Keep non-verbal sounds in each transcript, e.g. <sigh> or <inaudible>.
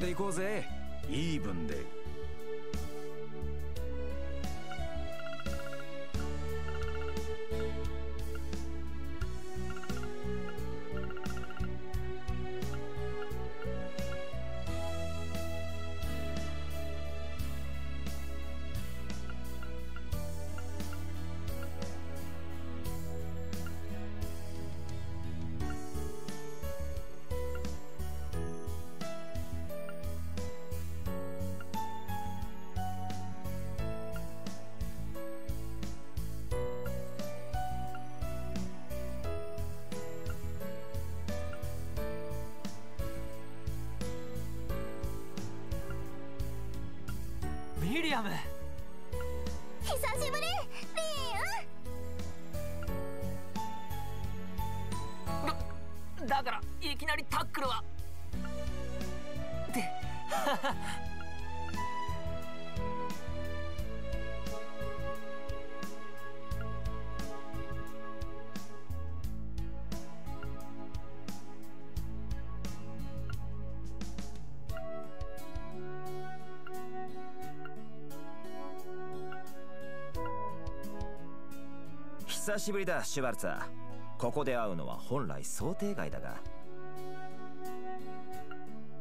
で行こうぜ。クルは。って久しぶりだシュバルツァここで会うのは本来想定外だが。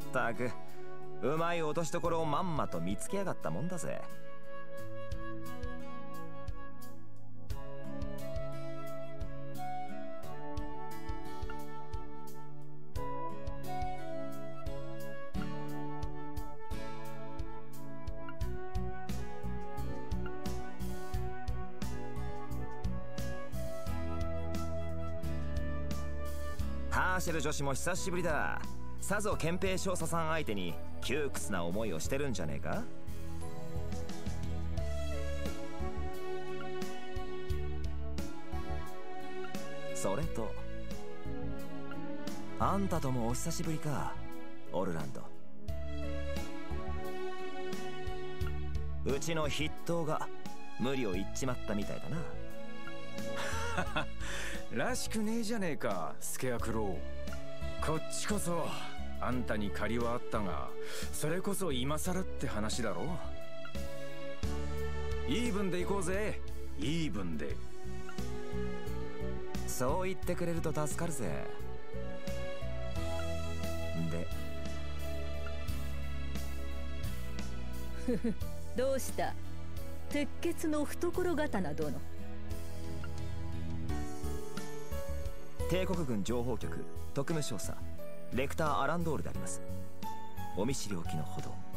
たく。うまい落としどころをまんまと見つけやがったもんだぜ。ハーシェル女子も久しぶりだ。さぞ憲兵少佐さん相手に窮屈な思いをしてるんじゃねえか？それとあんたともお久しぶりかオルランド。うちの筆頭が無理を言っちまったみたいだな。<laughs> らしくねえじゃねえかスケアクロー。こっちこそ。あんたに借りはあったがそれこそ今更って話だろ。イーブンで行こうぜ。イーブンで。そう言ってくれると助かるぜ。で。どうした？鉄血の懐刀殿。帝国軍情報局特務少佐レクター・アランドールであります。お見知りおきのほど。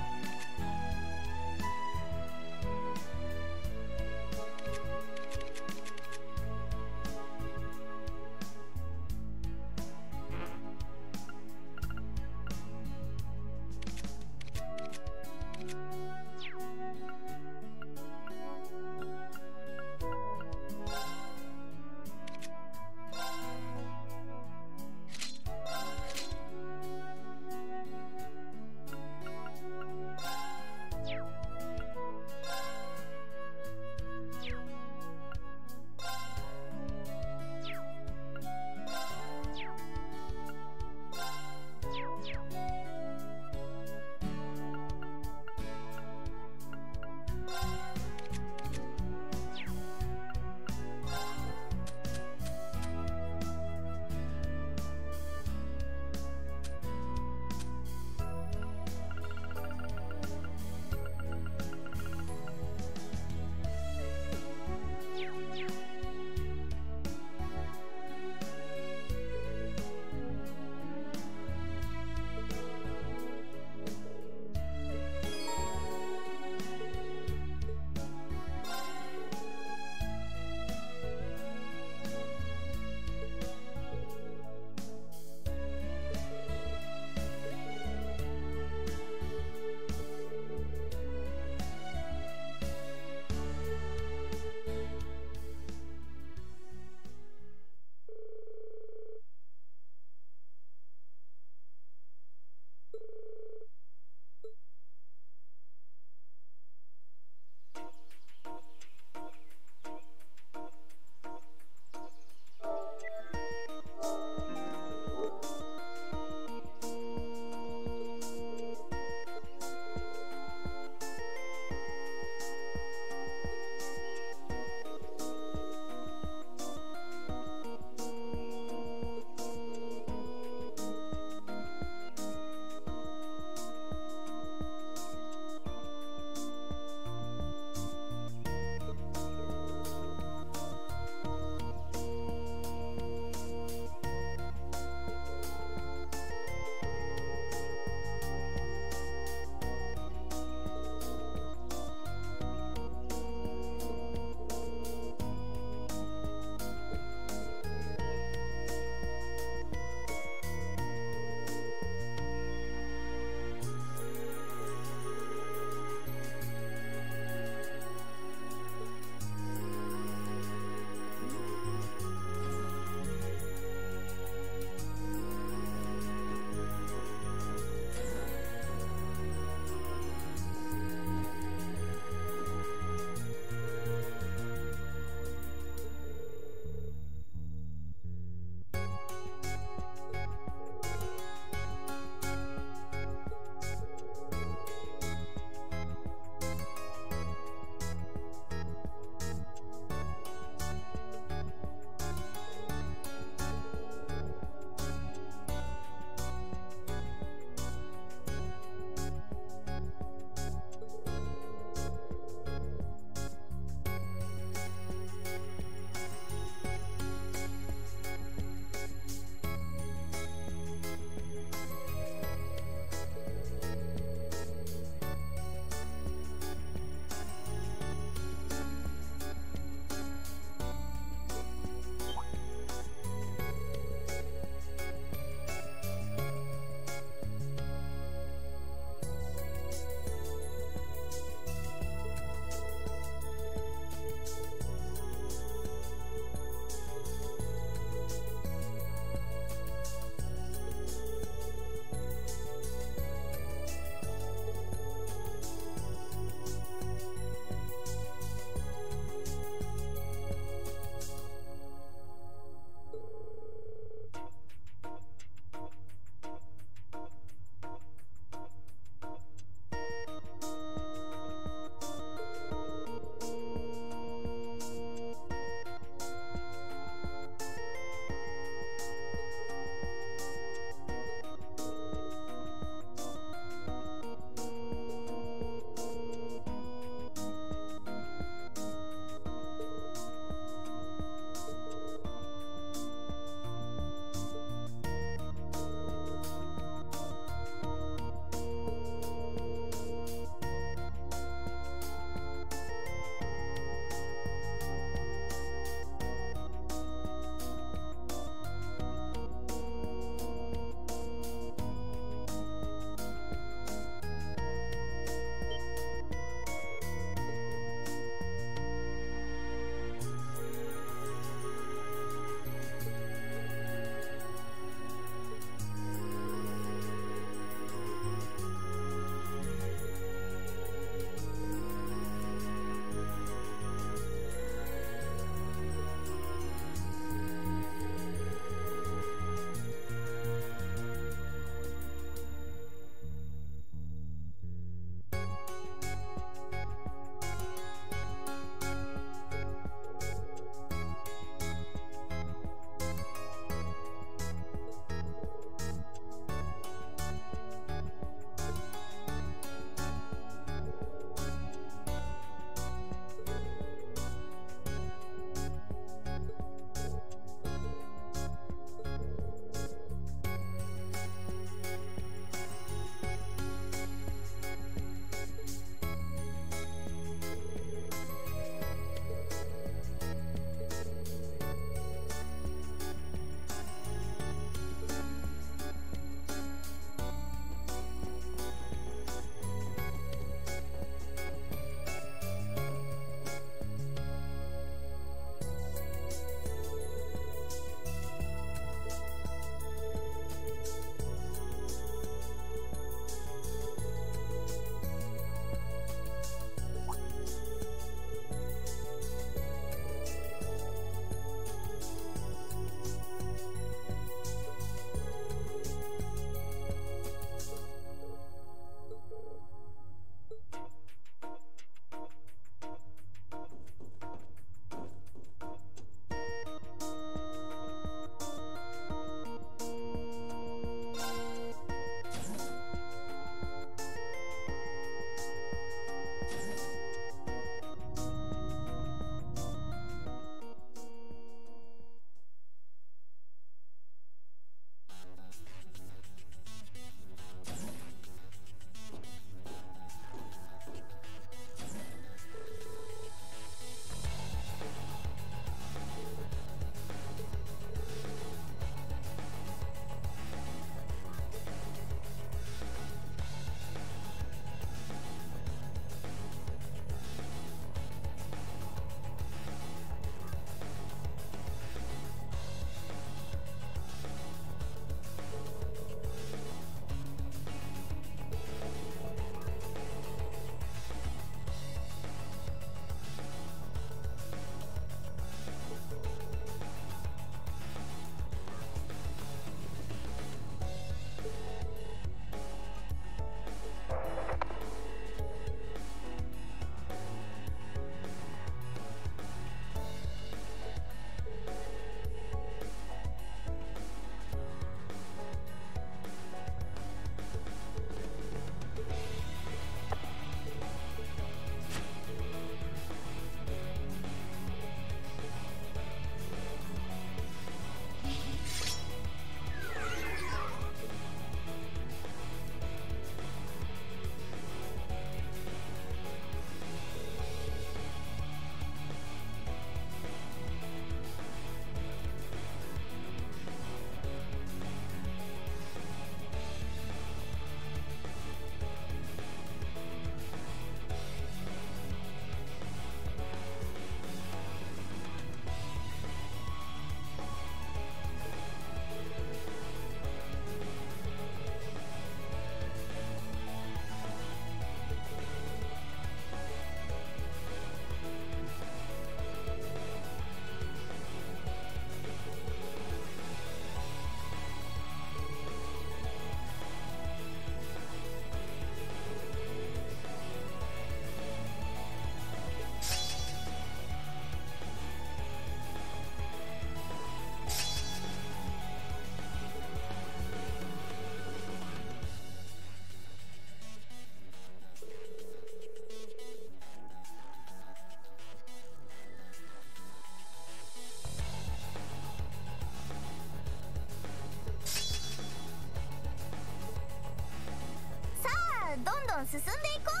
進んでいこう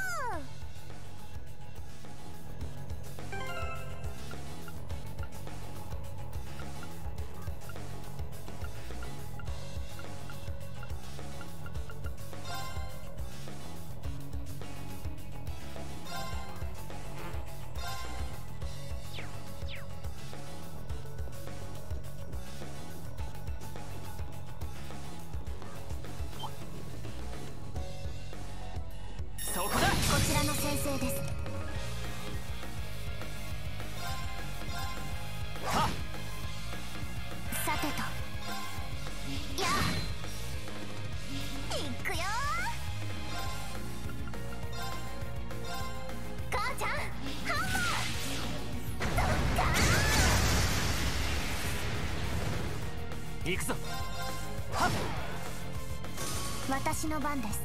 私の番です。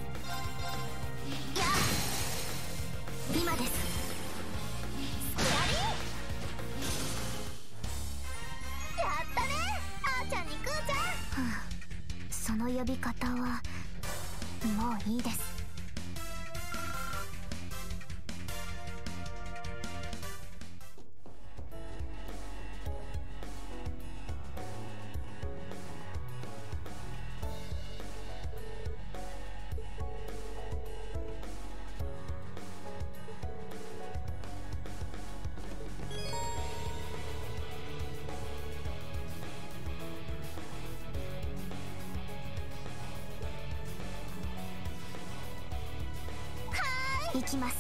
きます。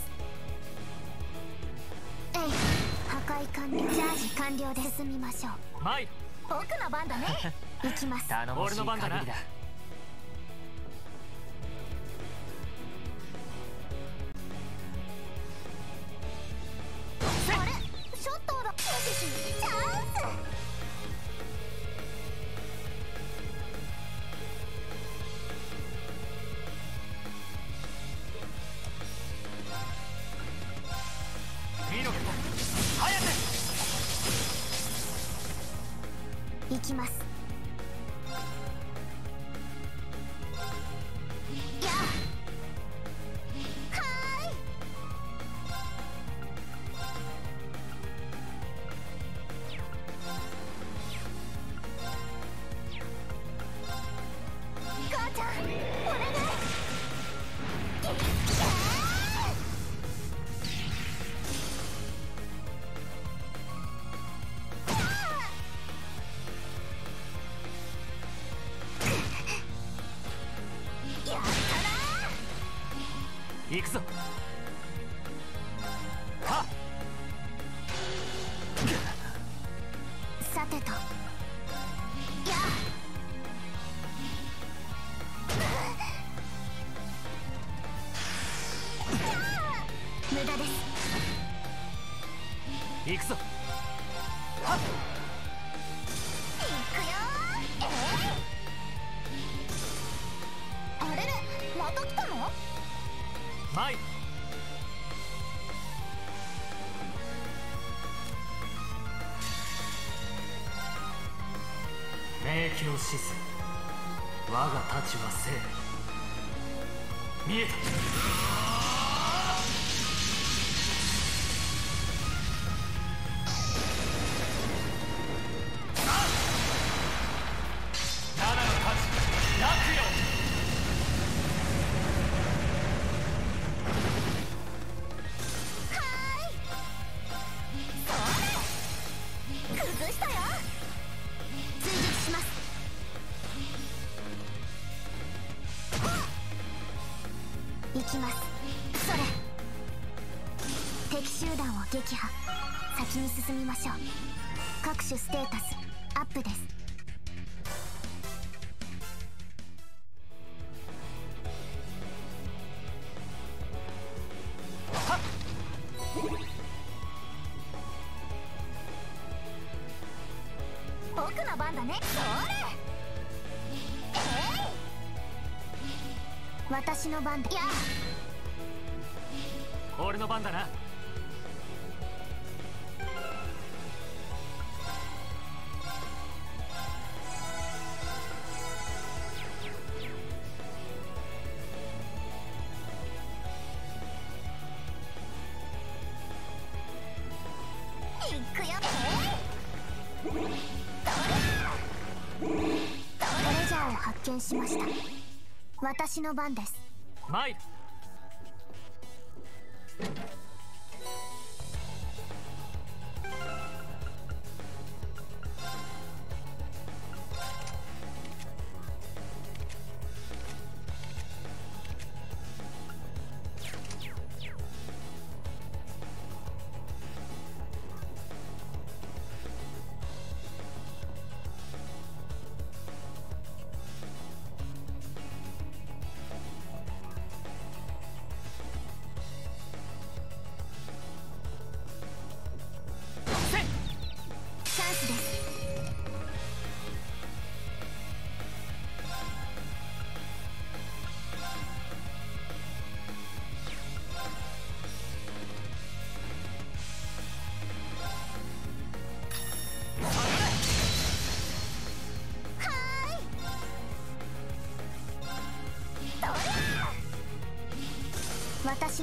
えい破壊完了。チャージ完了で進みましょう。前奥の番だね。<laughs> 行きます。頼もしい限りだ。ちません。撃破先に進みましょう各種ステータスアップです僕の番だねそれ、えー、私の番だ。いや。俺の番だな。私の番です。参る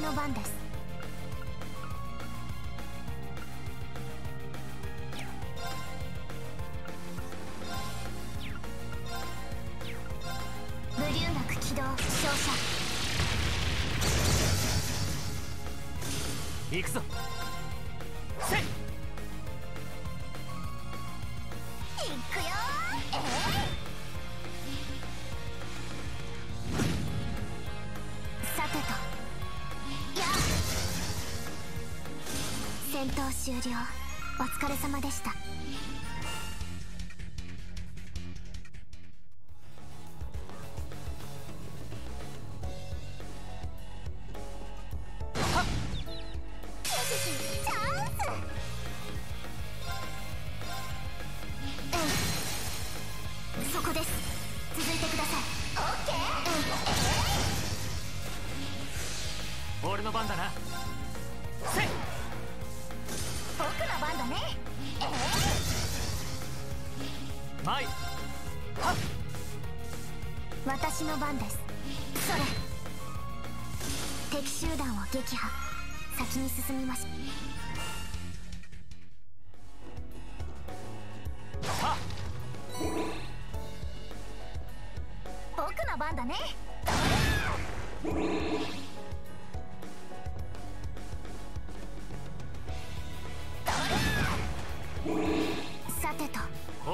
の番です。終了。お疲れ様でした。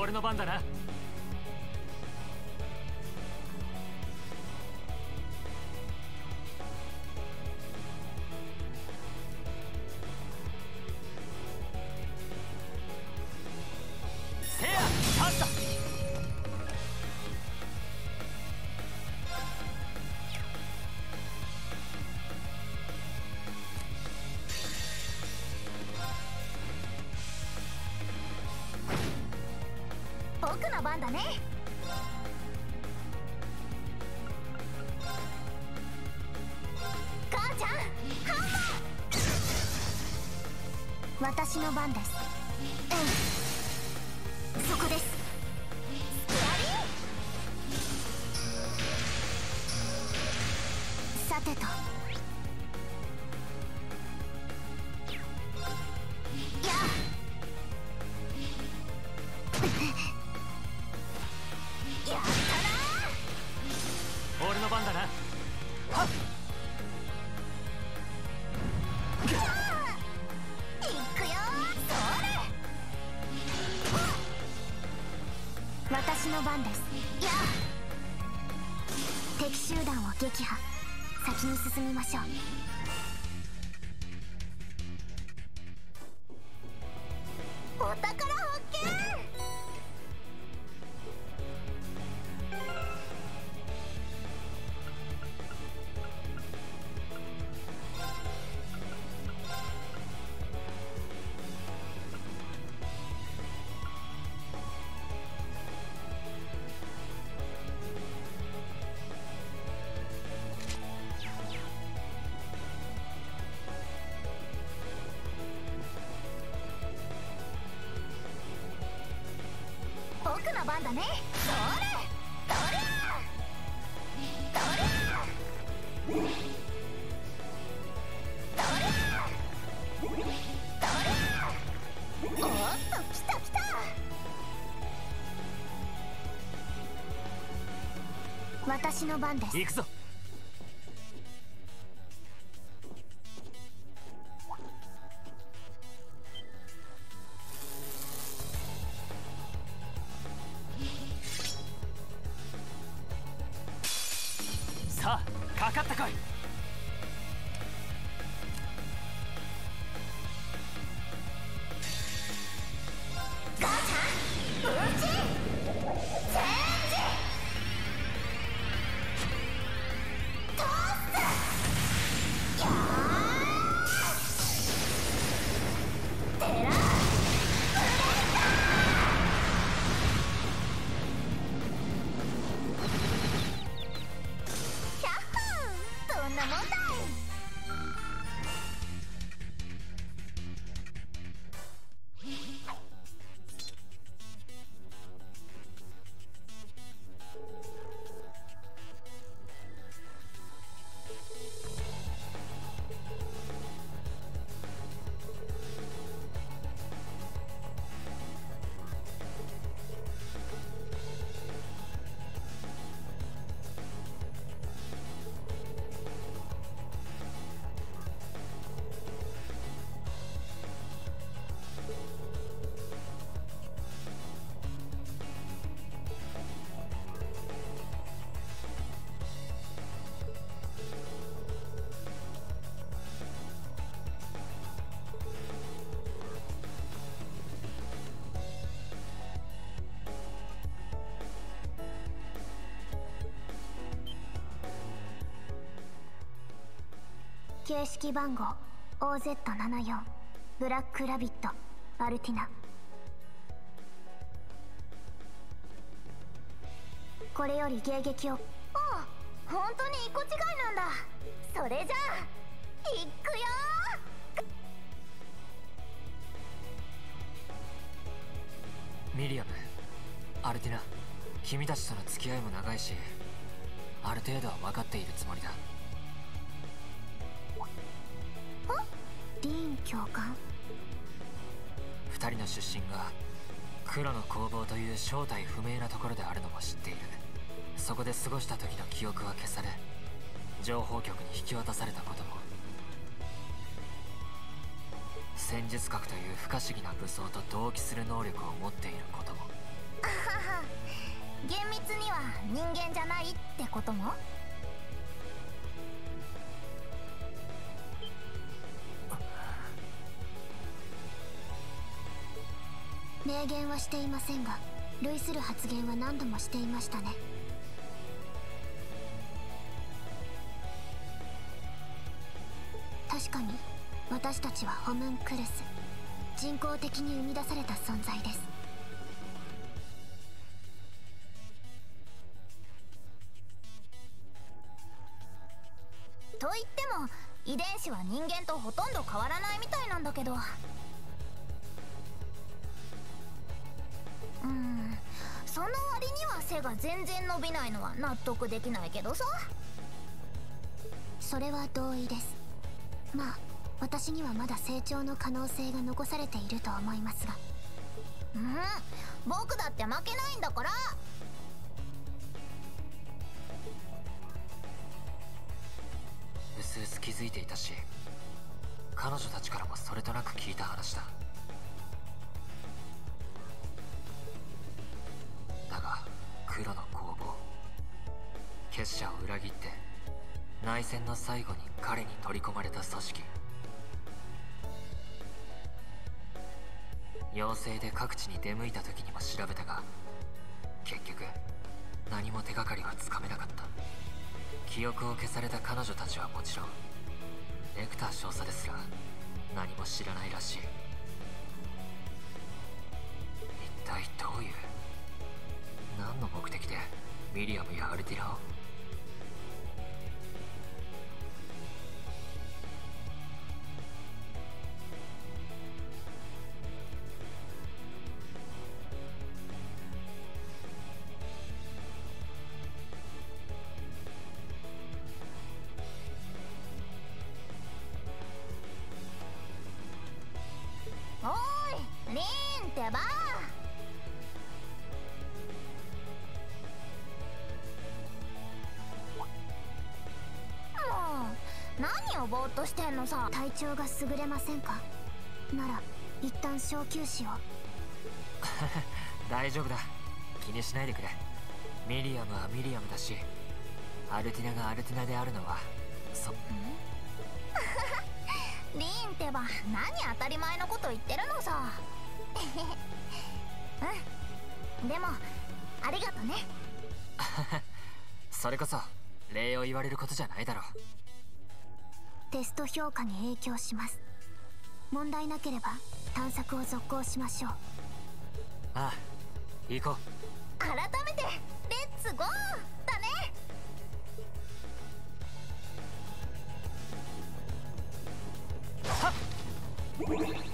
俺の番だな。んだね。の番です。や敵集団を撃破。先に進みましょう。番だね。それそれそれそれおっときたきた。私の番です行くぞ。形式番号 OZ74 ブラックラビットアルティナ。これより迎撃を。ああ本当に一個違いなんだ。それじゃあいくよミリアムアルティナ君たちとの付き合いも長いしある程度は分かっているつもりだ教官二人の出身が黒の工房という正体不明なところであるのも知っている。そこで過ごした時の記憶は消され情報局に引き渡されたことも。戦術核という不可思議な武装と同期する能力を持っていることも。<laughs> 厳密には人間じゃないってことも？明言はしていませんが類する発言は何度もしていましたね。確かに私たちはホムンクルス人工的に生み出された存在です。と言っても遺伝子は人間とほとんど変わらないみたいなんだけど。全然伸びないのは納得できないけどさ。それは同意です。まあ私にはまだ成長の可能性が残されていると思いますが。うん。僕だって負けないんだから。うすうす気づいていたし彼女たちからもそれとなく聞いた話だだ。黒の攻防結社を裏切って内戦の最後に彼に取り込まれた組織。妖精で各地に出向いた時にも調べたが結局何も手がかりはつかめなかった。記憶を消された彼女たちはもちろんレクター少佐ですら何も知らないらしい。一体どういう何の目的でミリアムやアルティラをおーいリーンってばぼーっとしてんのさ。体調が優れませんか？なら一旦小休止を大丈夫だ。気にしないでくれ。ミリアムはミリアムだしアルティナがアルティナであるのはそ <laughs> リーンってば何当たり前のこと言ってるのさ。<laughs> うん。でもありがとね。<laughs> それこそ礼を言われることじゃないだろうテスト評価に影響します。問題なければ探索を続行しましょう。ああ行こう。改めてレッツゴー!だね!そ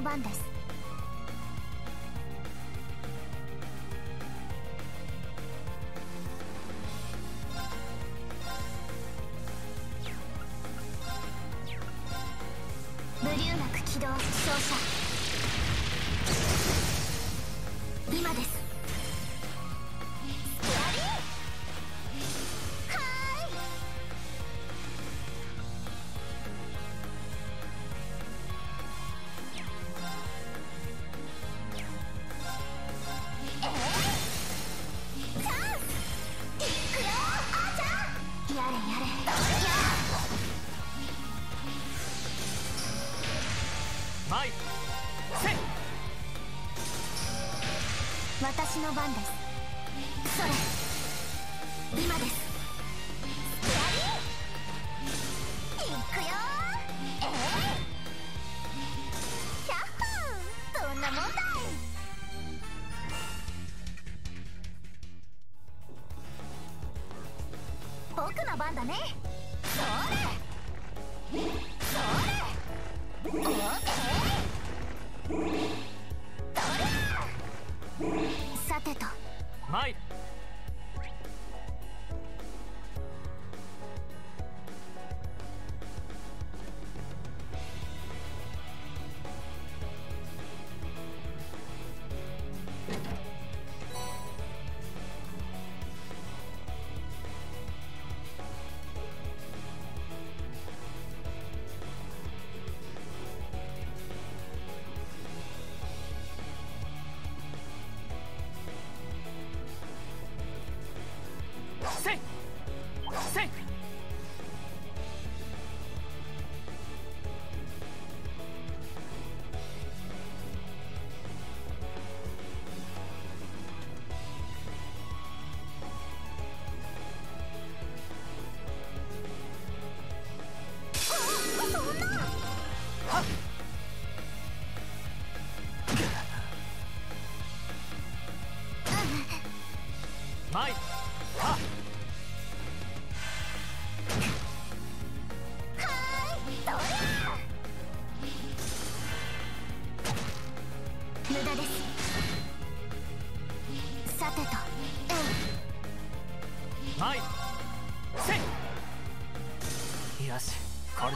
の番です。の番です。それ。今です。スキラリー。いくよええー。キャッホー。どんなもんだい。僕の番だね。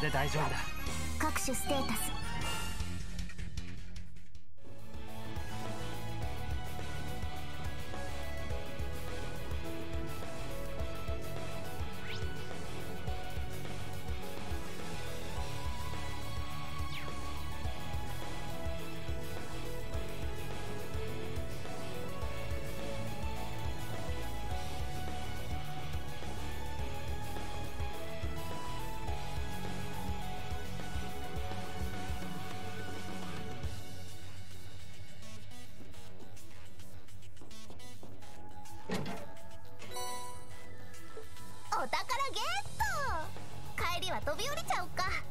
で大丈夫だ。各種ステータス飛び降りちゃおっか。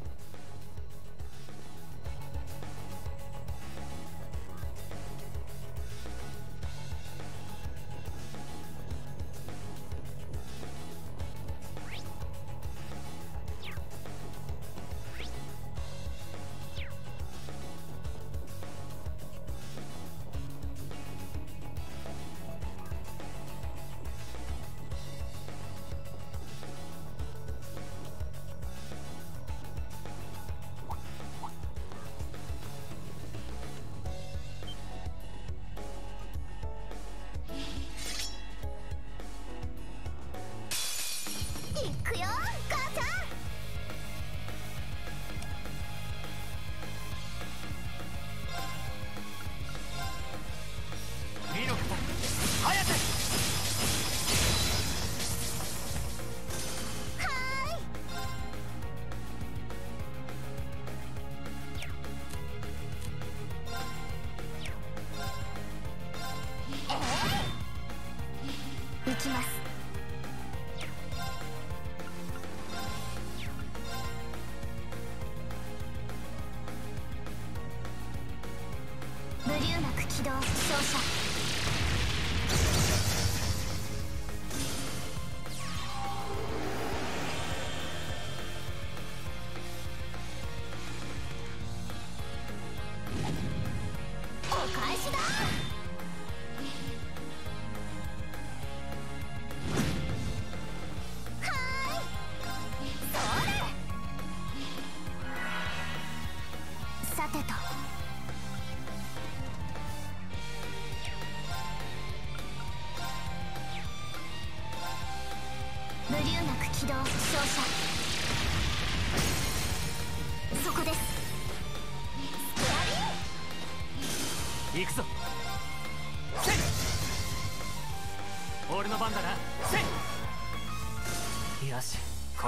動照射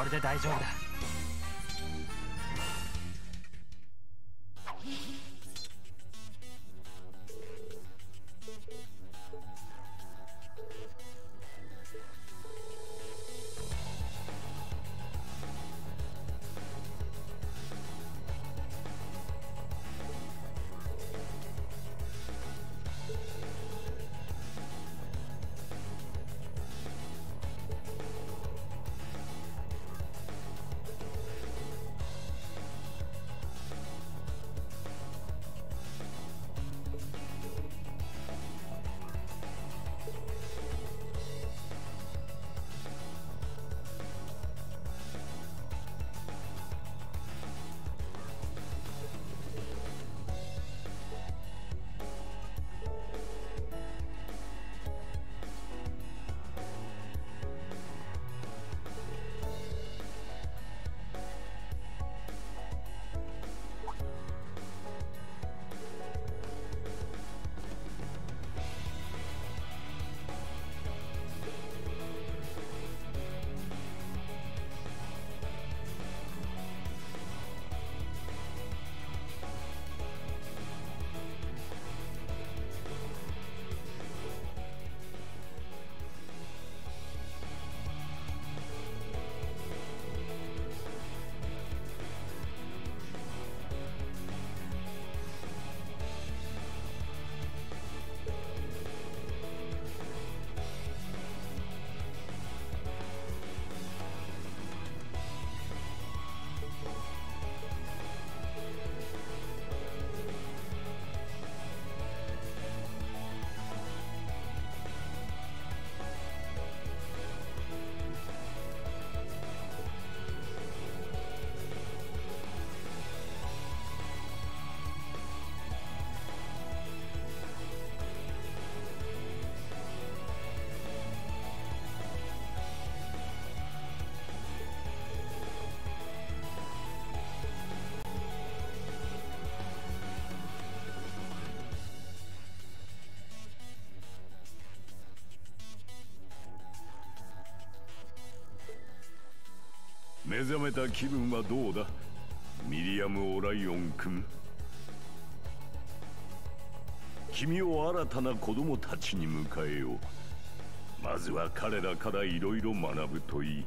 れで大丈夫だ。目覚めた気分はどうだ？ミリアム・オライオン君。君を新たな子供たちに迎えよう。まずは彼らからいろいろ学ぶといい。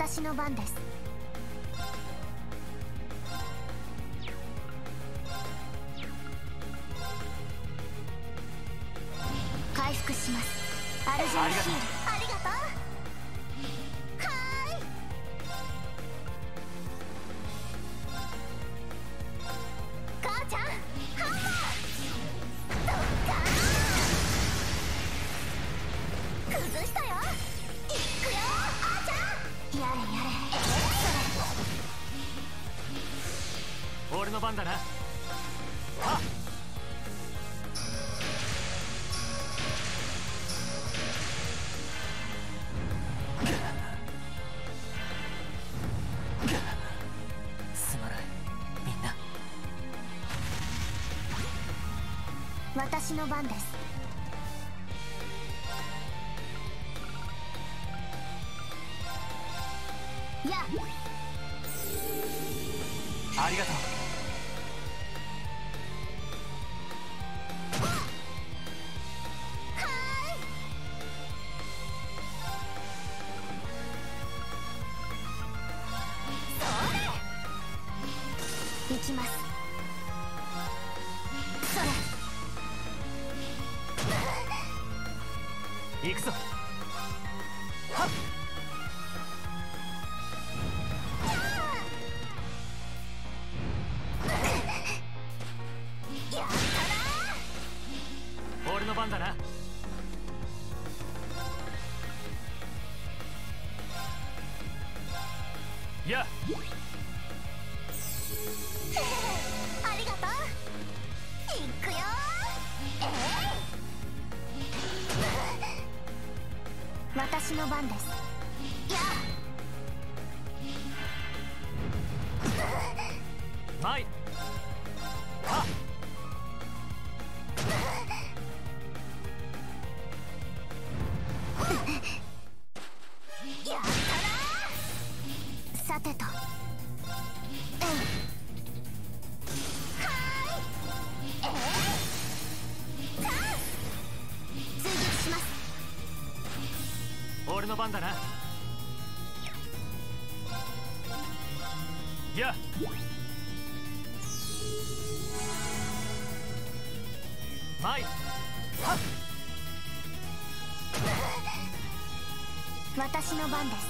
私の番です。の番だな。はっ。私の番だます。それ行くぞ。の番です。番だな。やはっ。私の番です。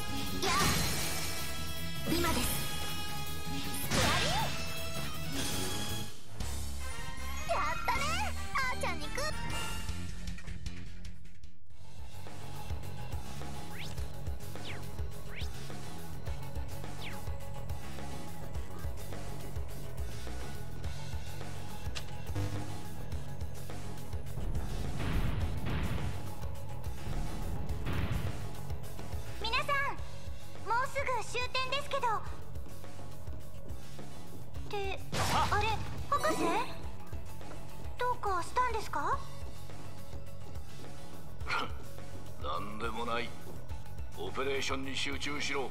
ションに集中しろ。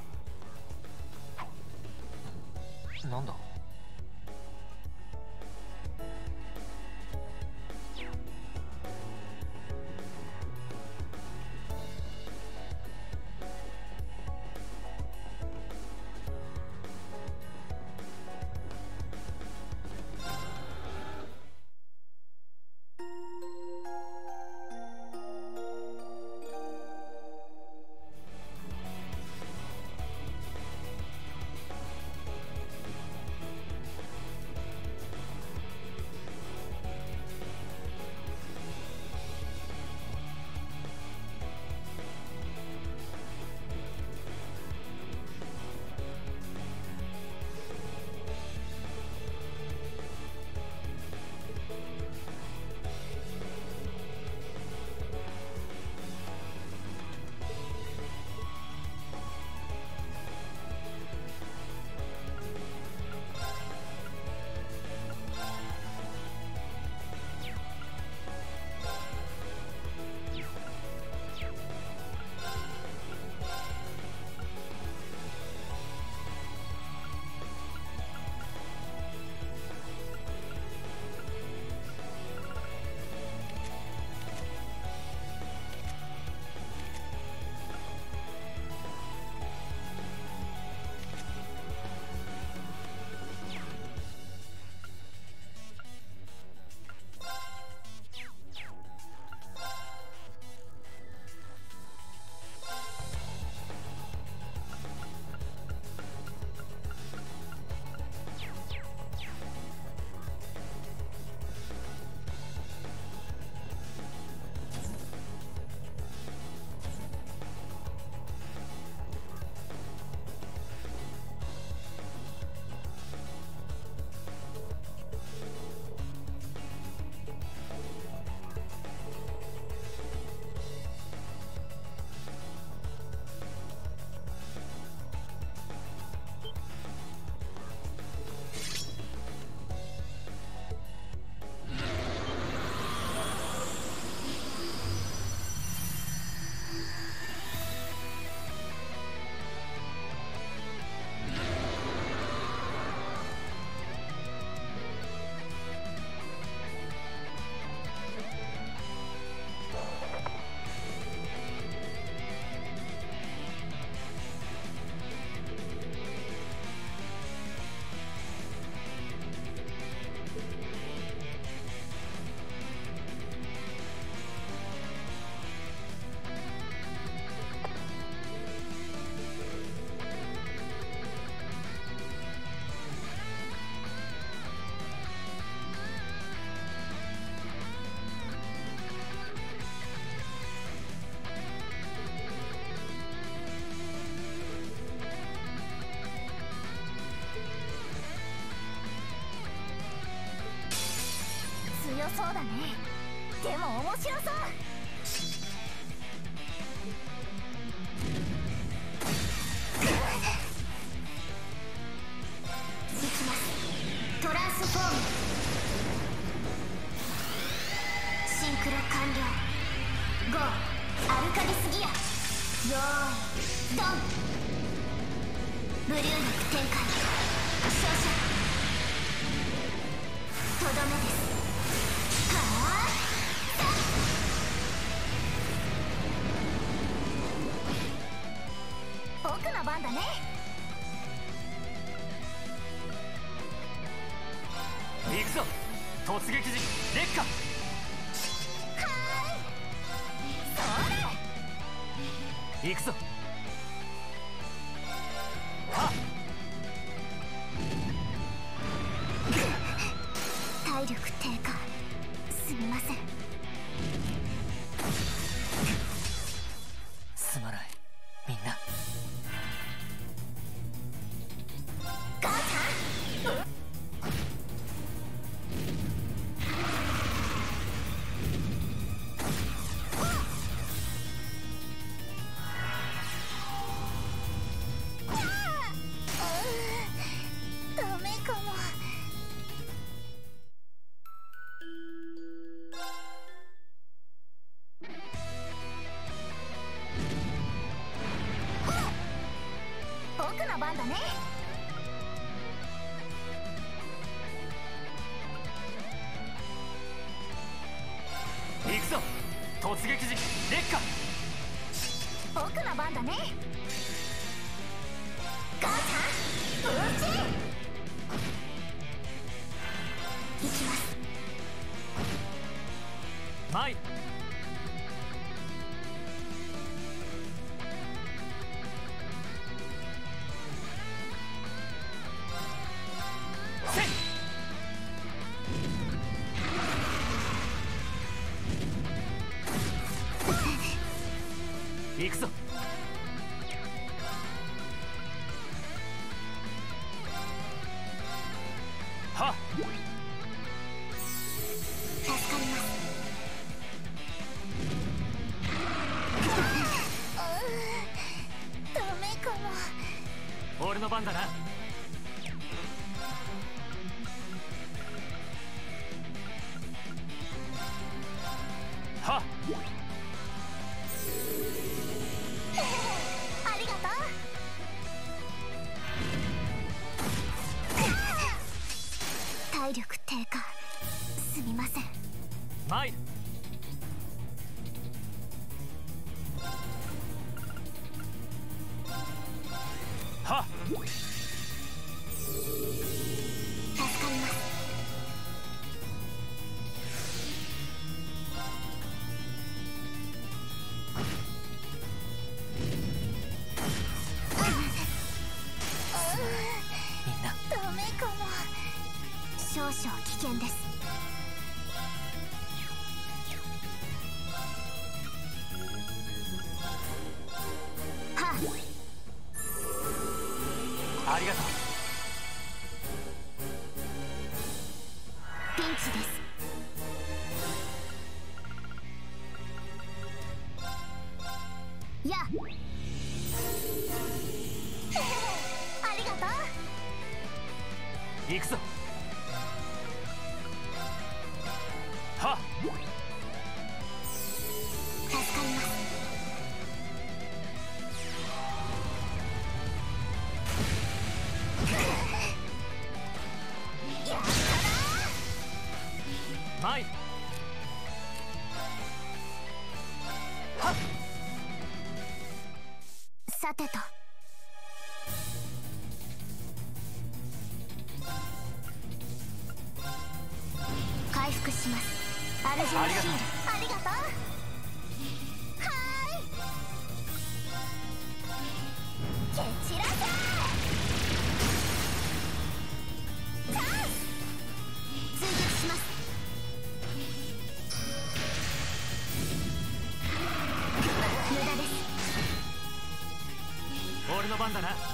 そうだね。でも面白そう。たんだね。行くぞ。突撃時劣化僕の番だね。ちゃん行きます参少危険です。番だな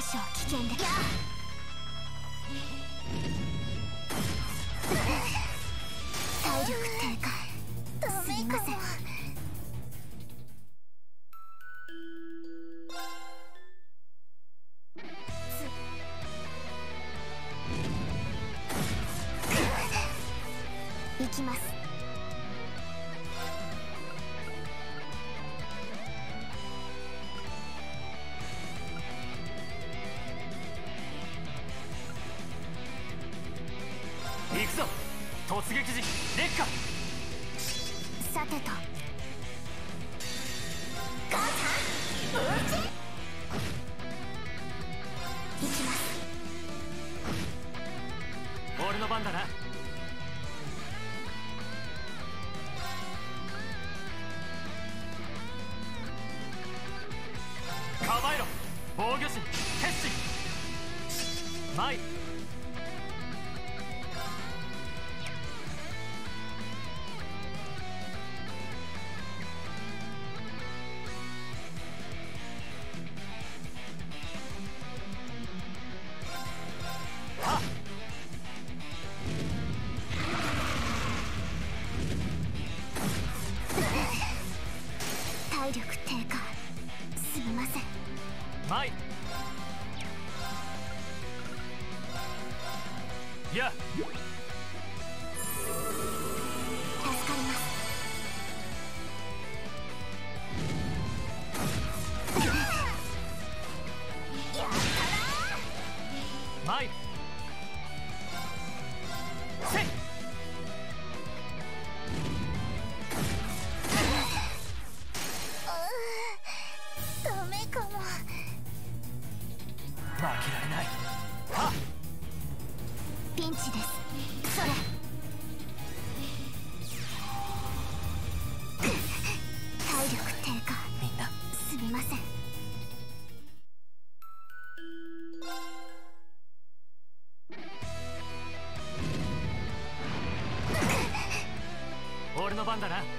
少々危険で。体俺の番だな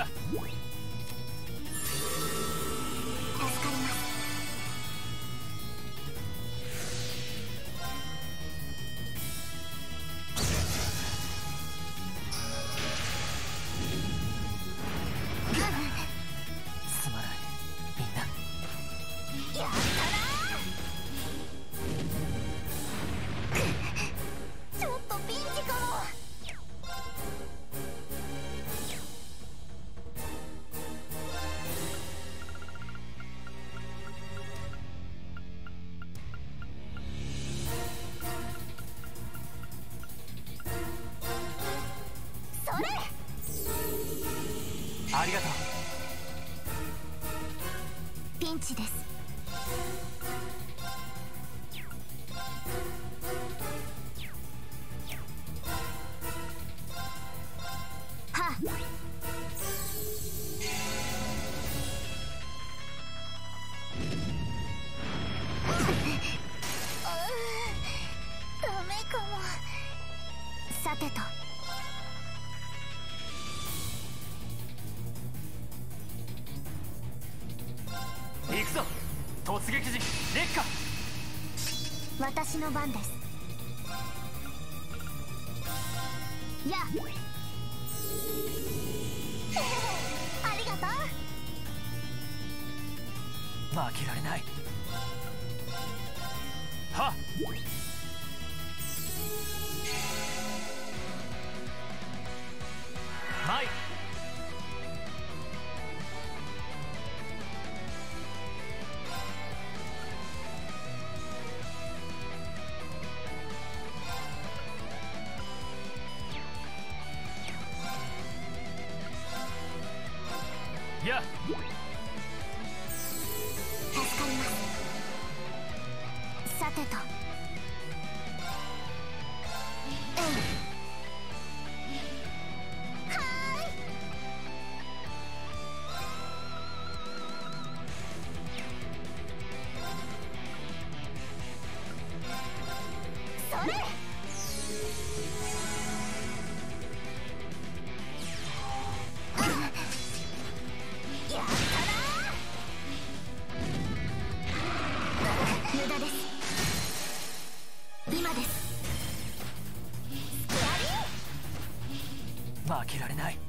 Yeah. の番です。けられない。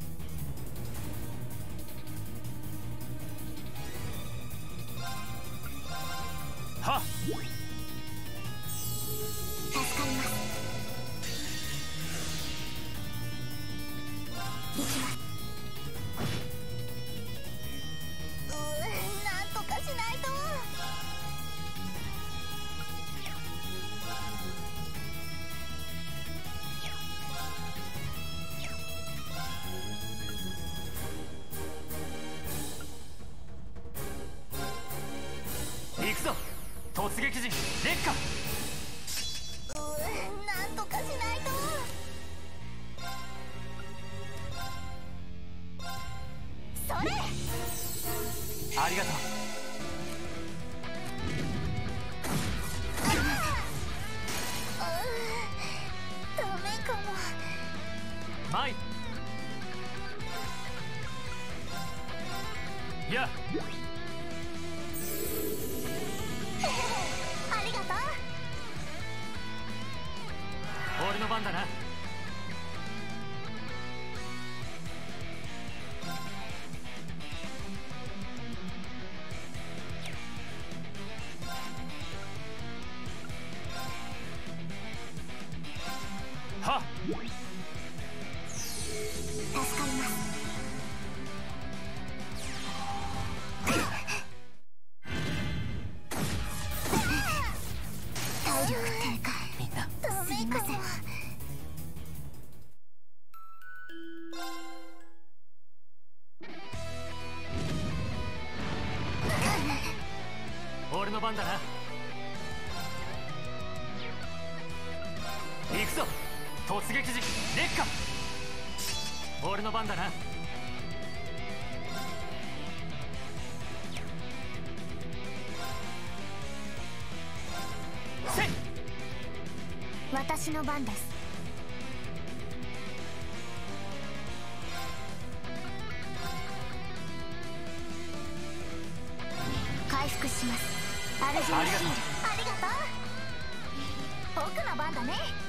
番だな。行くぞ。突撃時劣化俺の番だな。せい。私の番です。回復します。ありがとう。僕の番だね。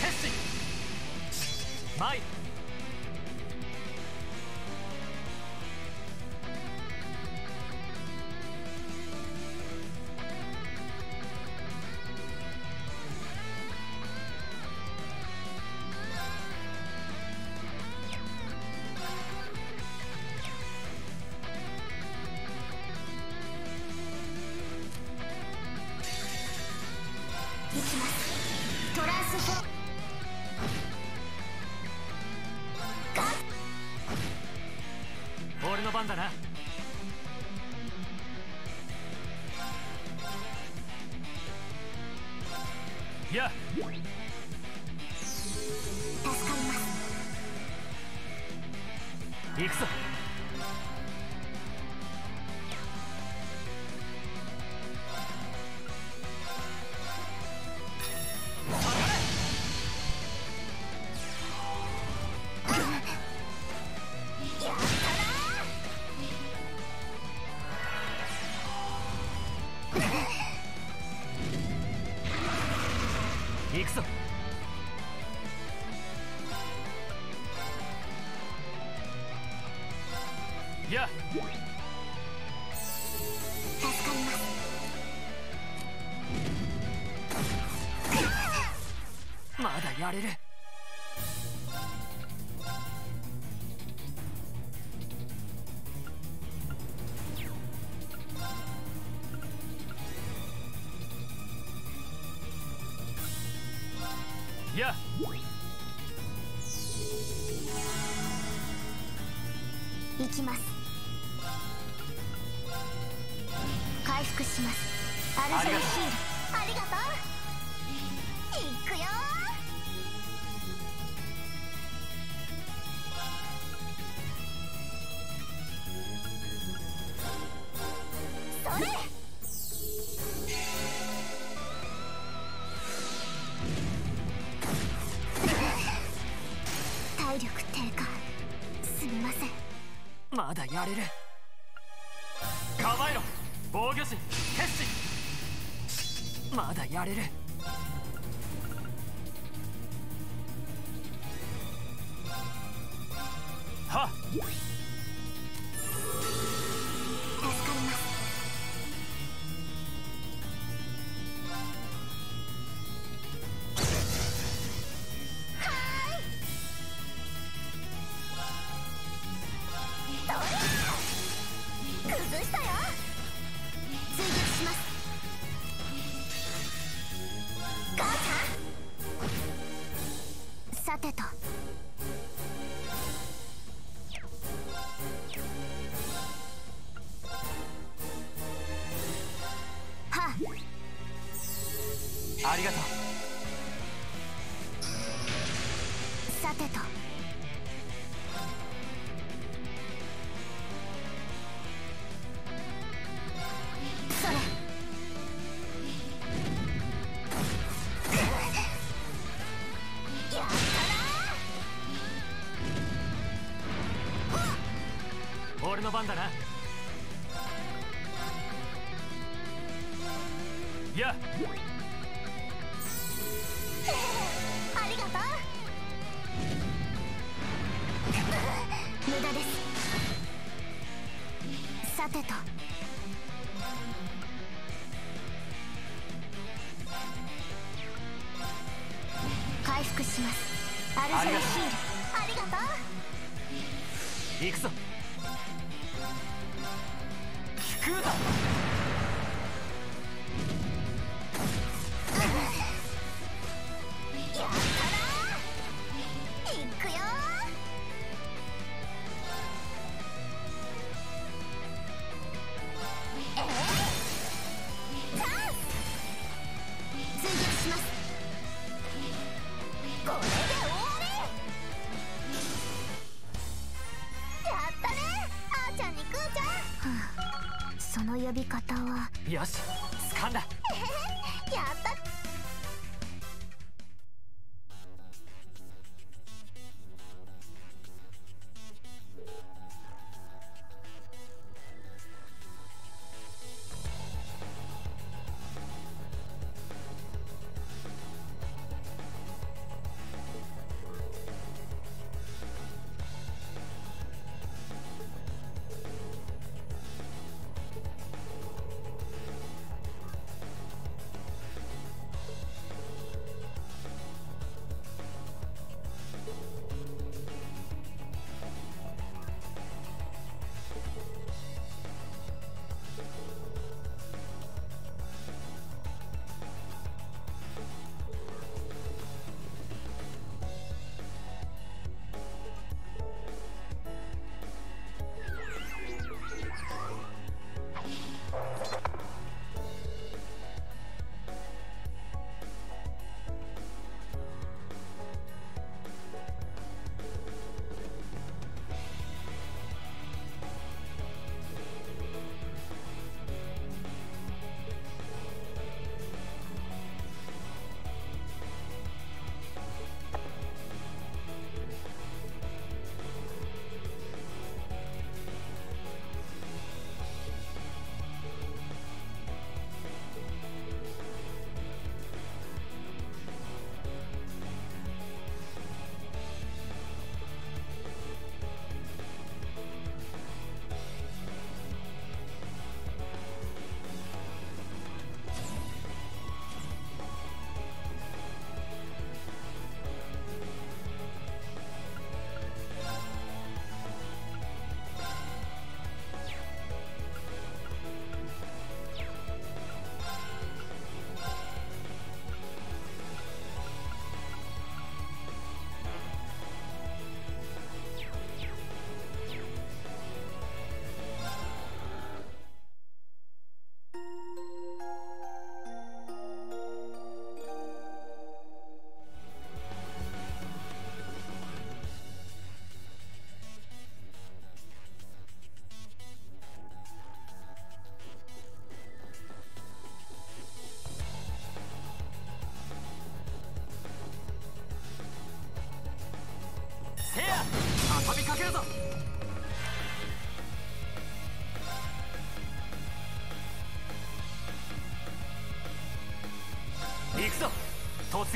決心。参るやれる。まだやれる。番だな。方は。よし掴んだ。<laughs> やった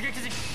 object is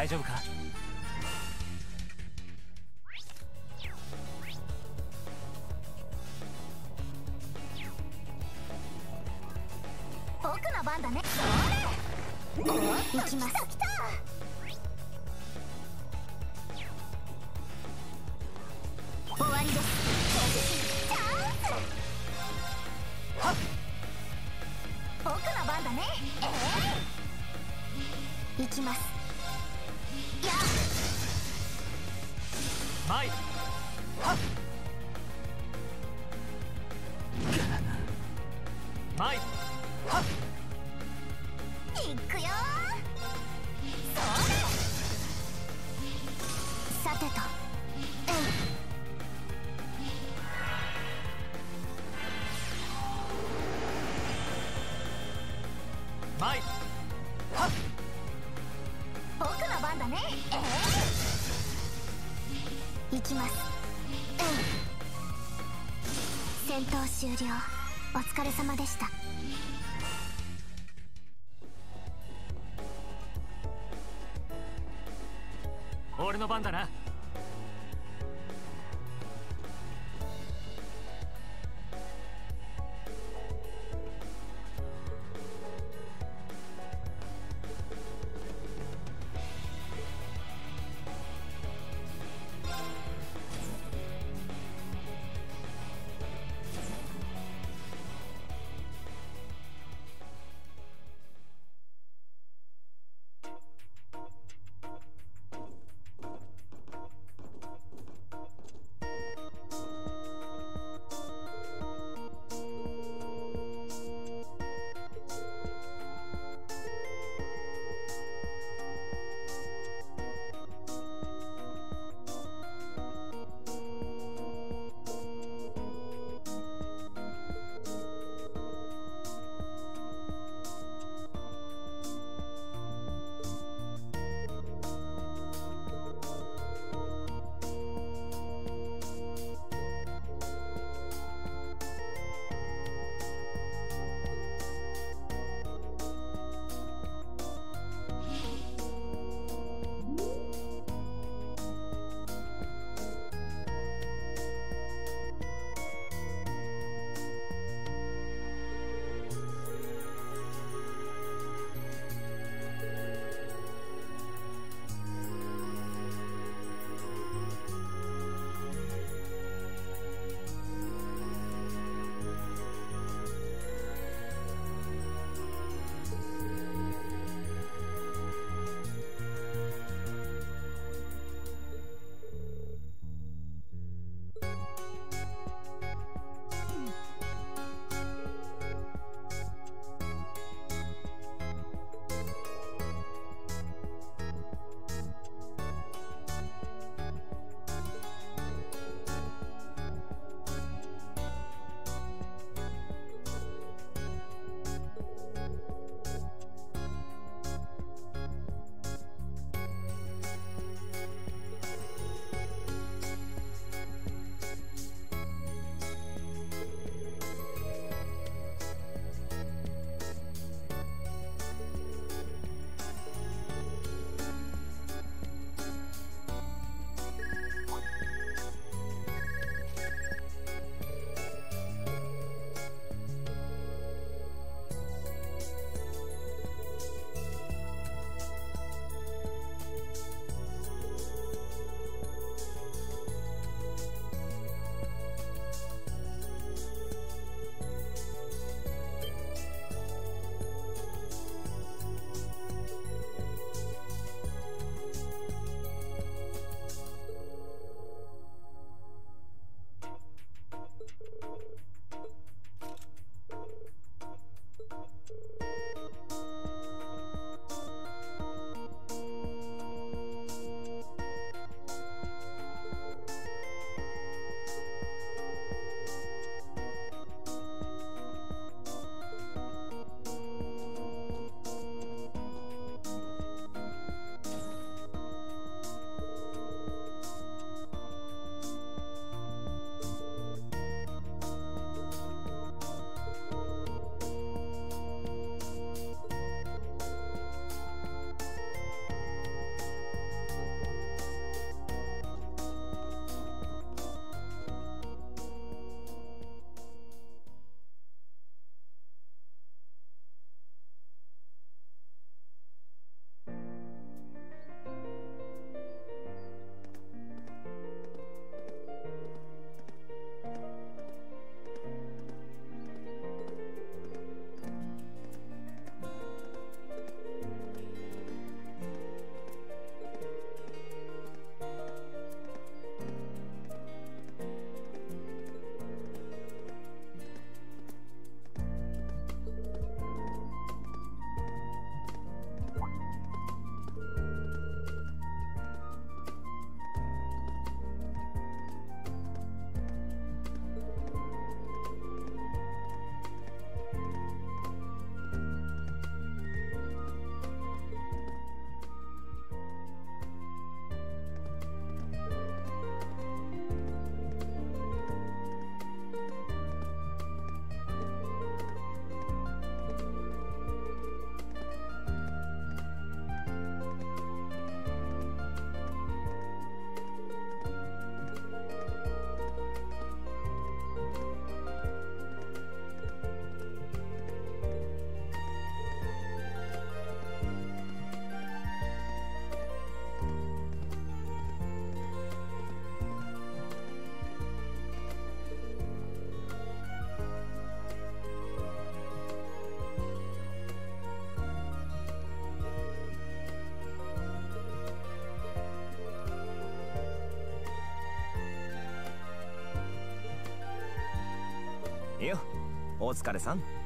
大丈夫か？終了。お疲れ様でした。俺の番だな。よ。お疲れさん。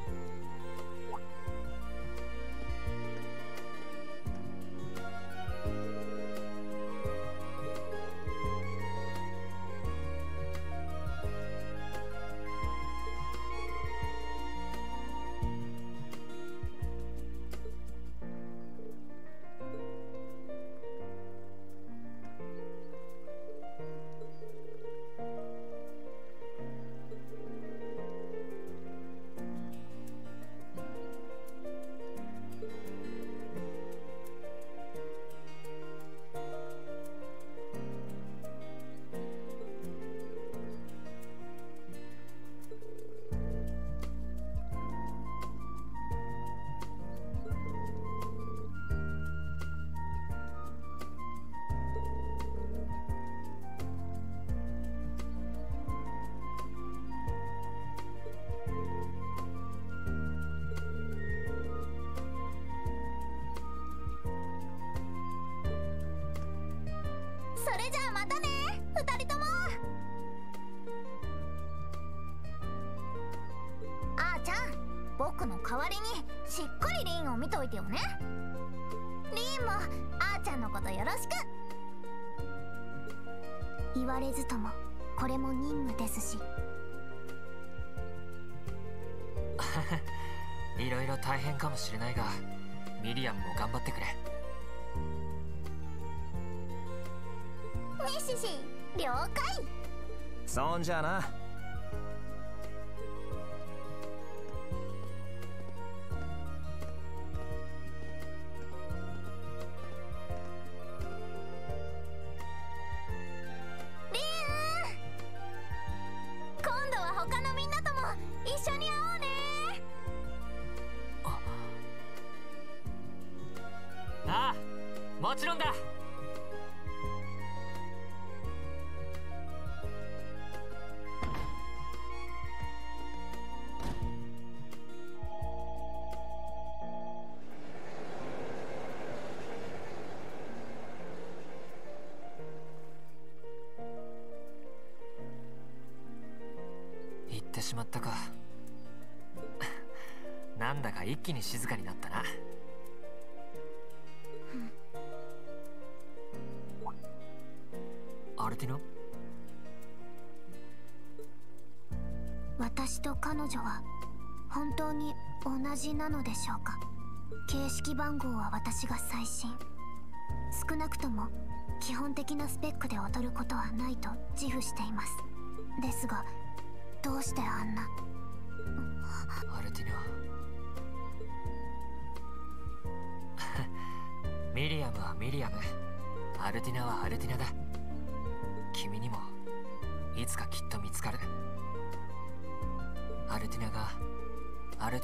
もちろんだ。行ってしまったか。<laughs> なんだか一気に静かになったな。なのでしょうか？形式番号は私が最新。少なくとも基本的なスペックで劣ることはないと自負しています。ですがどうしてあんな？アルティノミリアムはミリアム。アルティナはアルティナだ。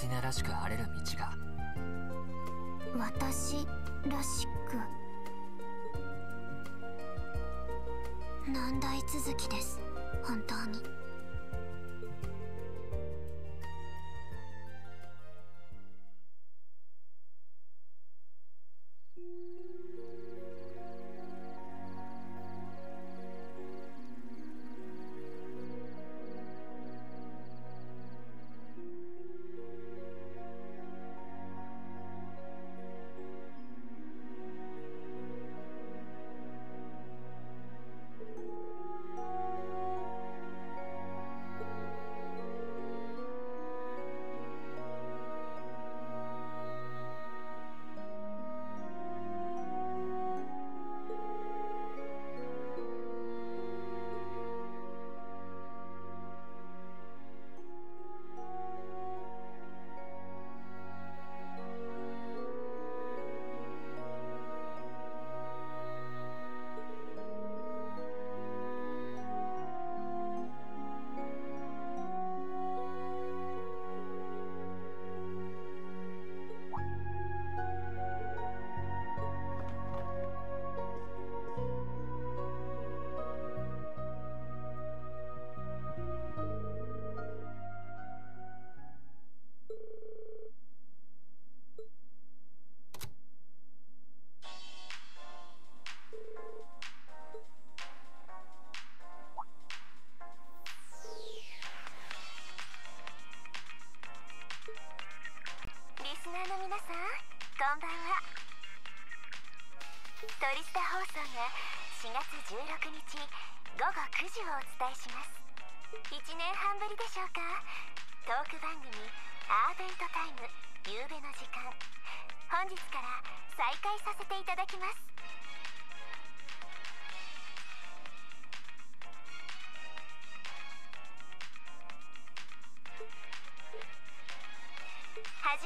ティナらしく晴れる道が。私らしく。難題続きです。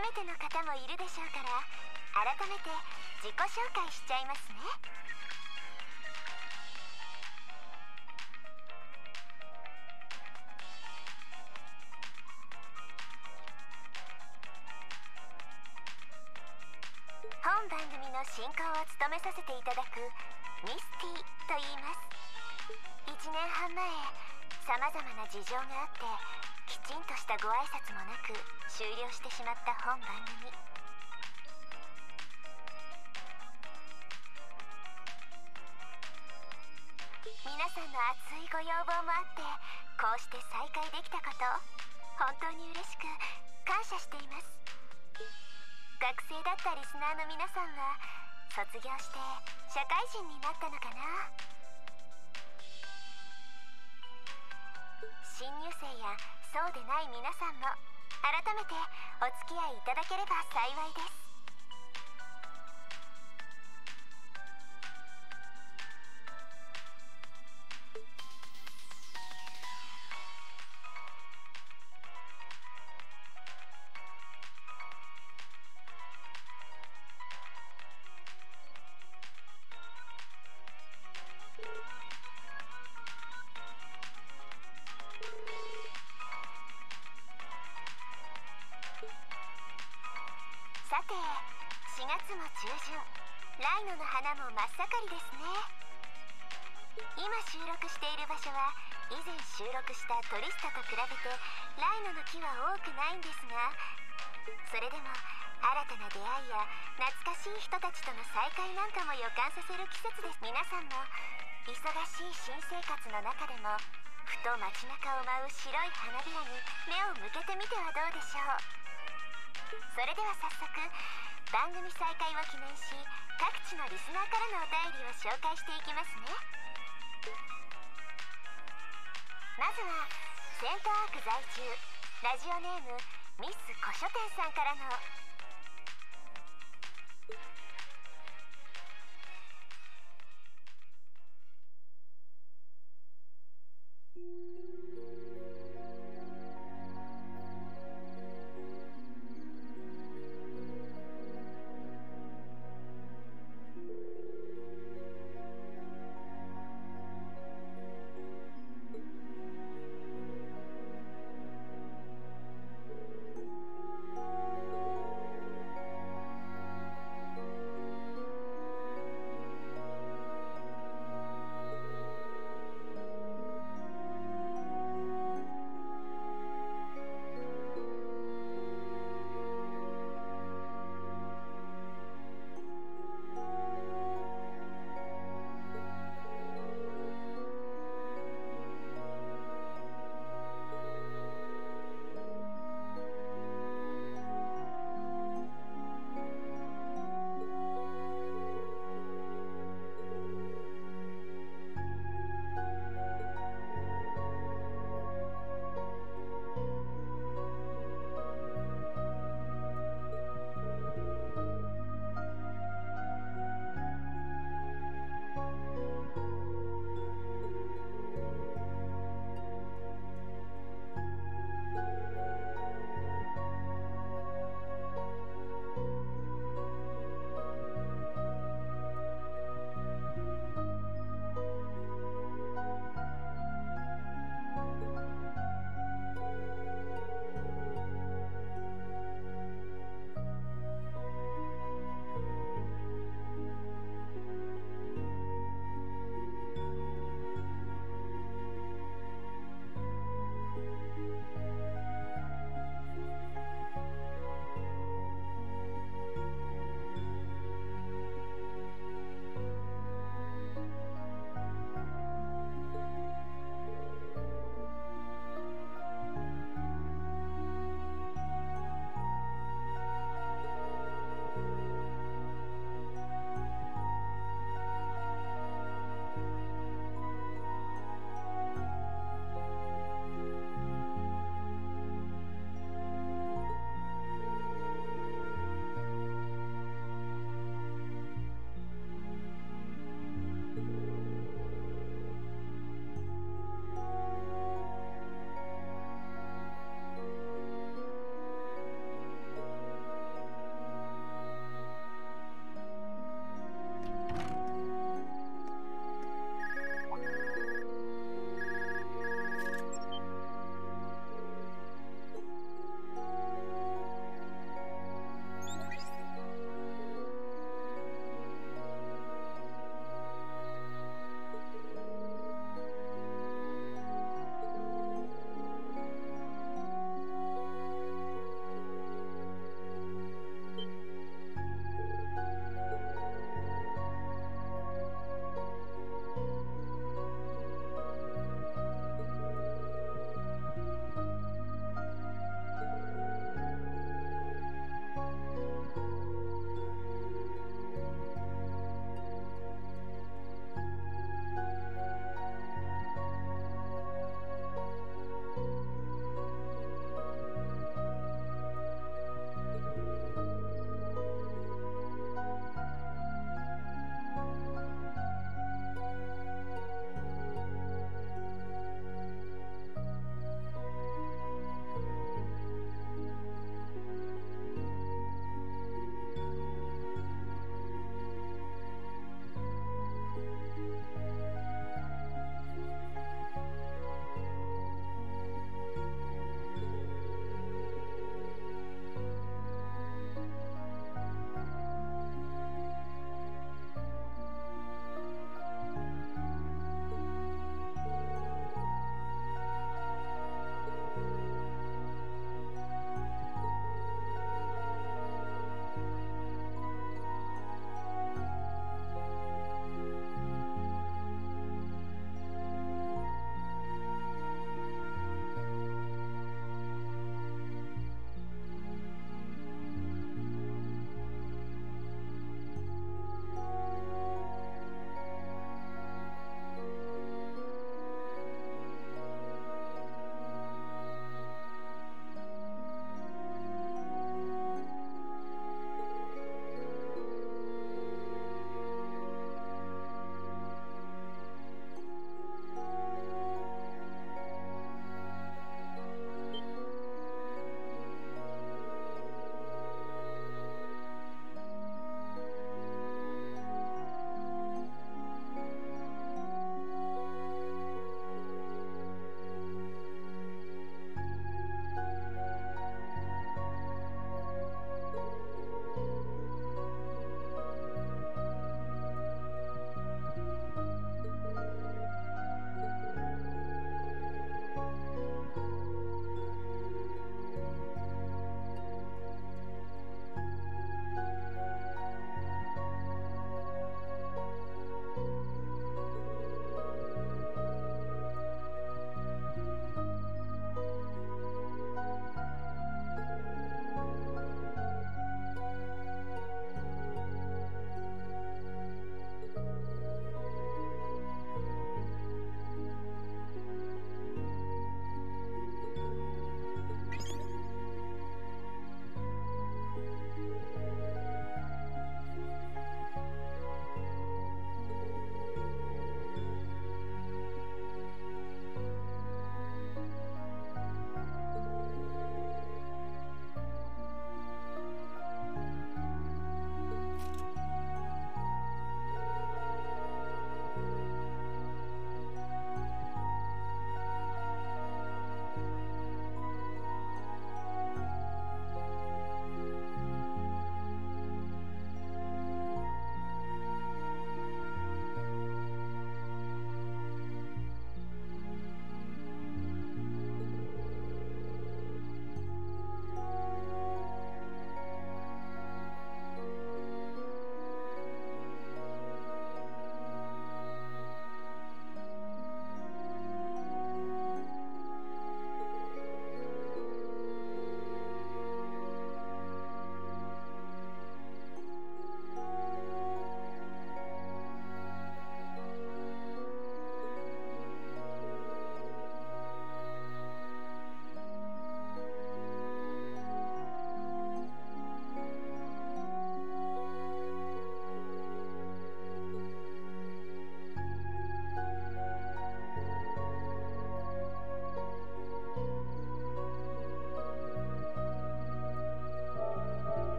めての方もいるでしょうから改めて自己紹介しちゃいますね。本番組の進行を務めさせていただくミスティと言います。1年半前さまざまな事情があってきちんとしたご挨拶もなく終了してしまった本番組。皆さんの熱いご要望もあってこうして再会できたこと本当に嬉しく感謝しています。学生だったリスナーの皆さんは卒業して社会人になったのかな？新入生やそうでない皆さんも改めてお付き合いいただければ幸いです。ーからのお便りを紹介していきますね。まずはセントアーク在住ラジオネームミス古書店さんからの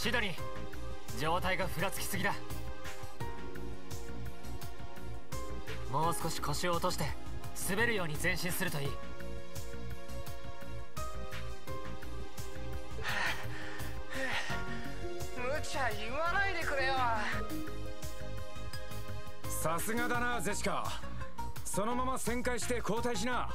シドニー。状態がふらつきすぎだ。もう少し腰を落として滑るように前進するといい。無茶言わないでくれよ。さすがだなゼシカ。そのまま旋回して交代しな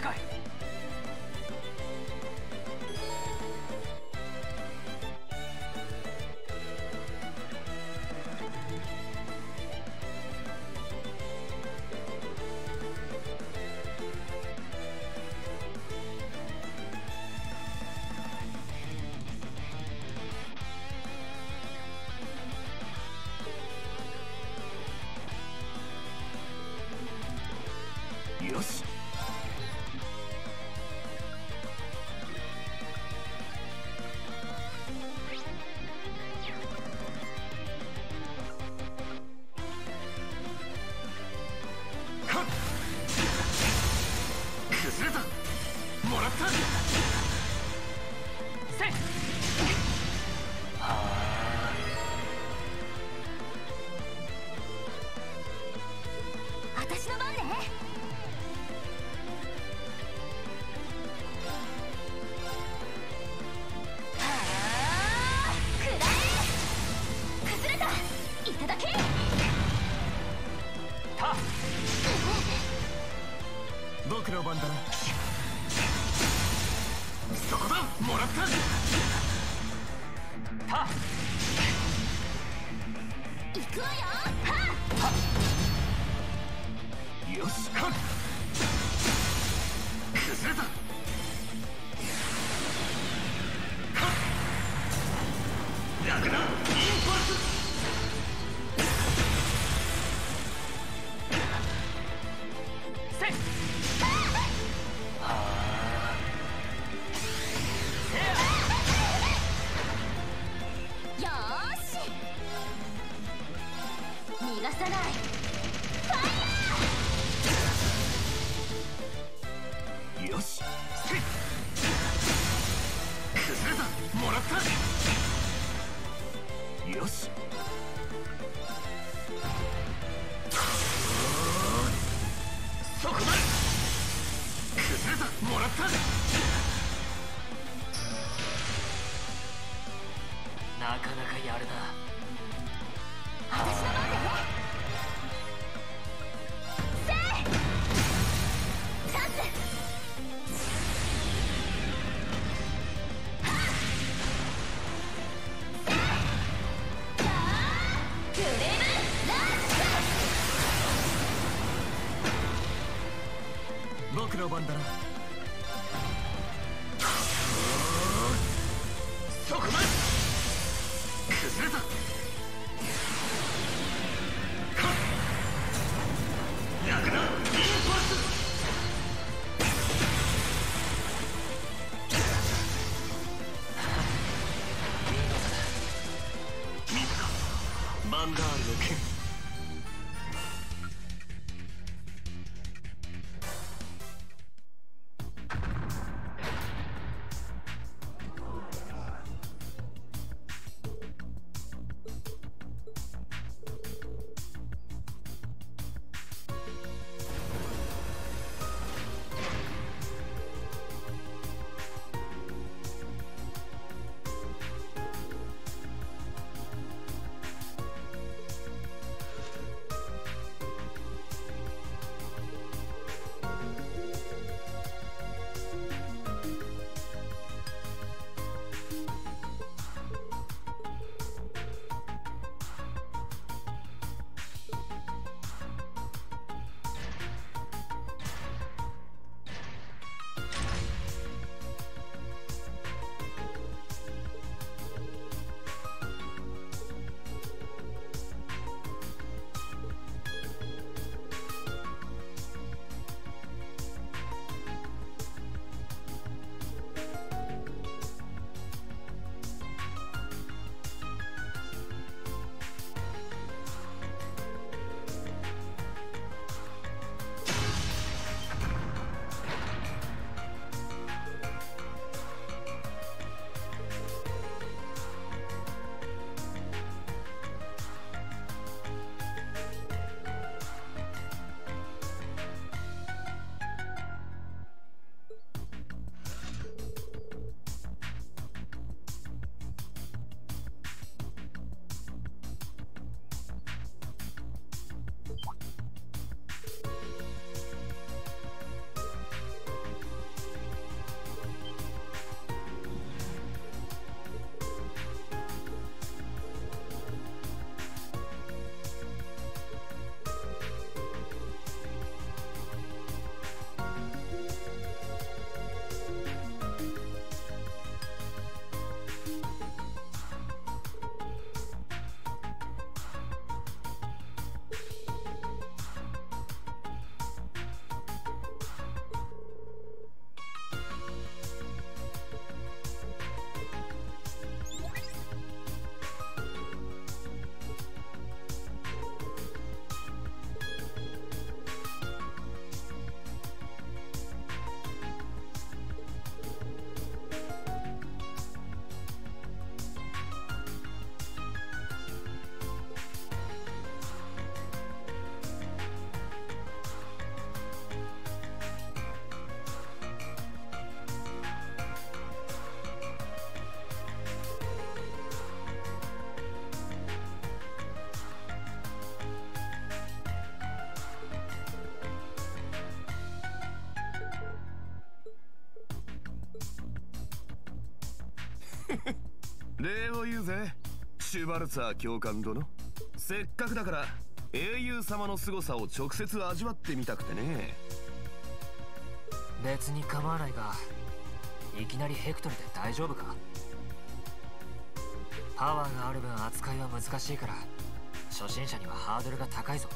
戦い。礼を言うぜ。シュバルツァー教官殿。せっかくだから英雄様の凄さを直接味わってみたくてね。別に構わないがいきなりヘクトルで大丈夫か？パワーがある分扱いは難しいから初心者にはハードルが高いぞ。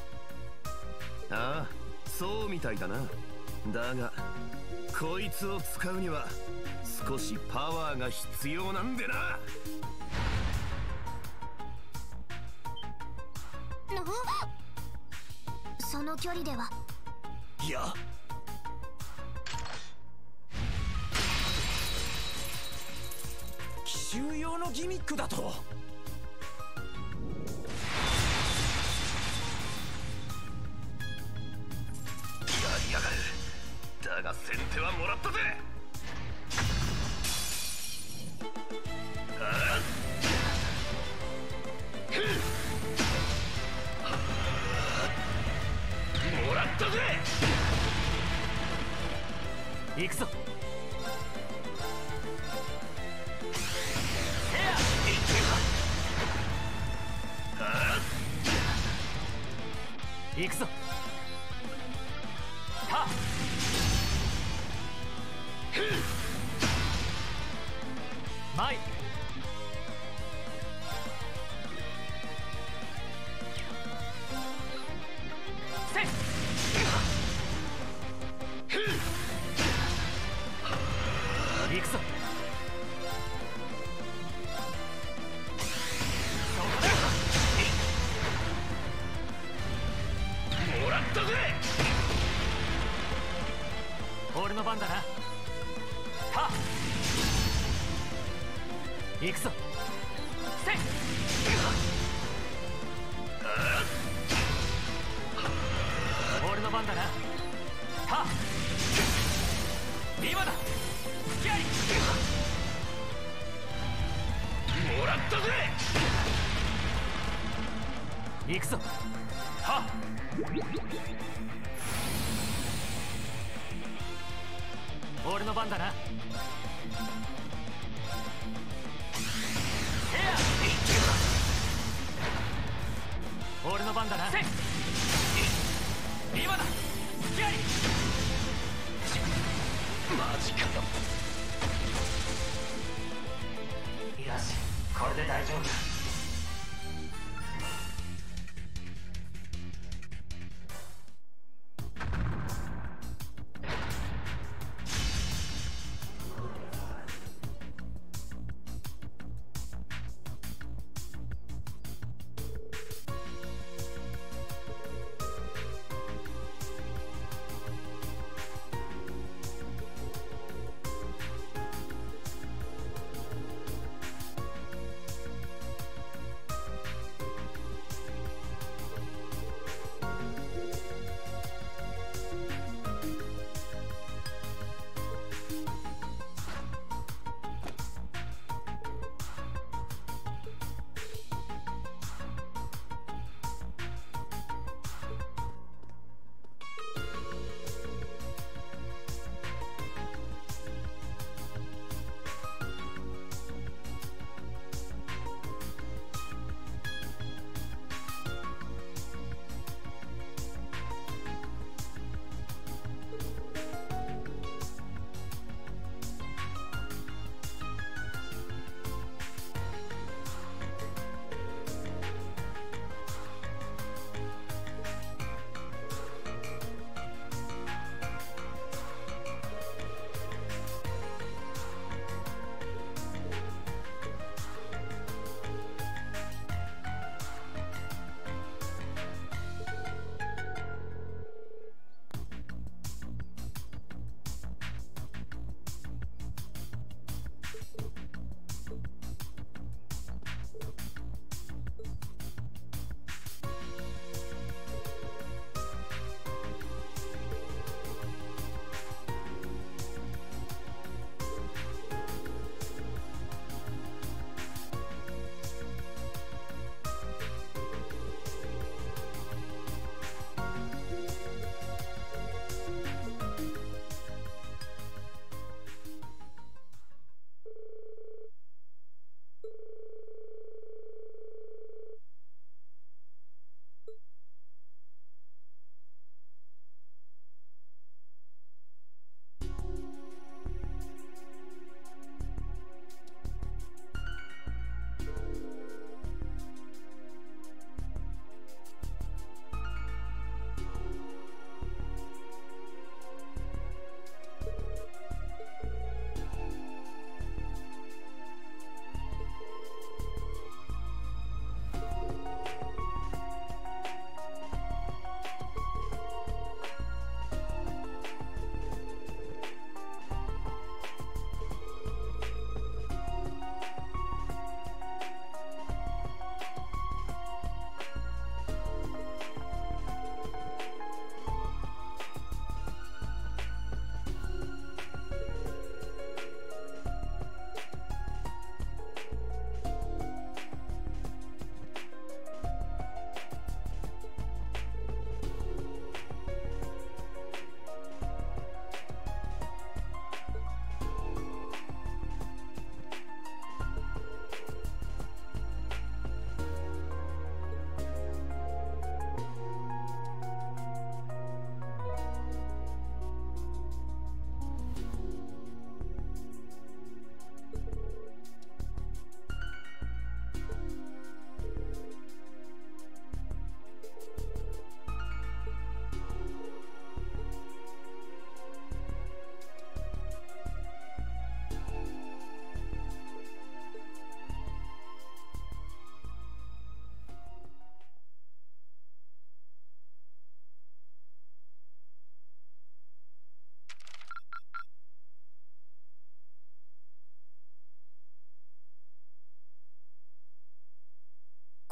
ああそうみたいだな。だがこいつを使うには少しパワーが必要なんでな。その距離では。大丈夫だ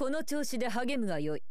この調子で励むがよい。